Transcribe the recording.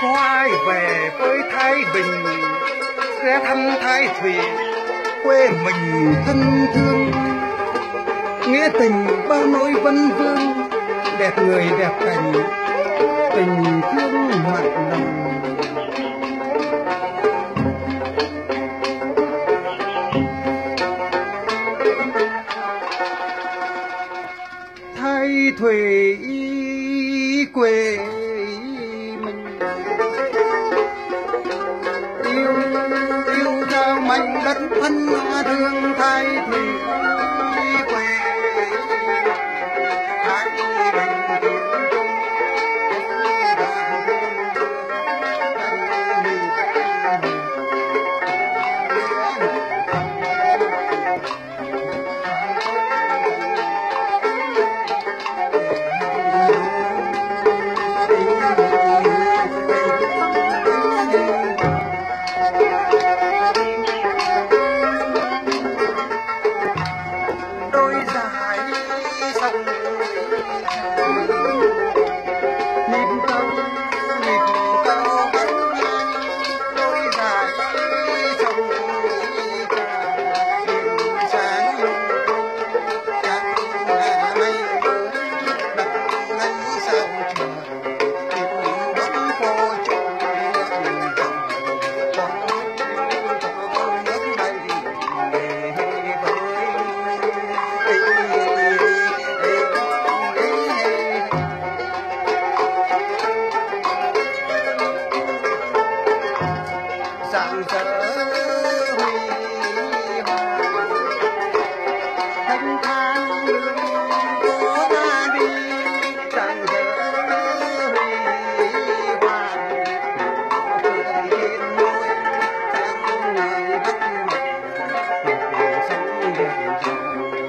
hoai về với thái bình. Ghé thăm thái thủy quê mình thân thương. Nghĩa tình bao nỗi vân vương, đẹp người đẹp cảnh, tình thương mặn lòng thái thủy quê mảnh đất thân thương thay thủy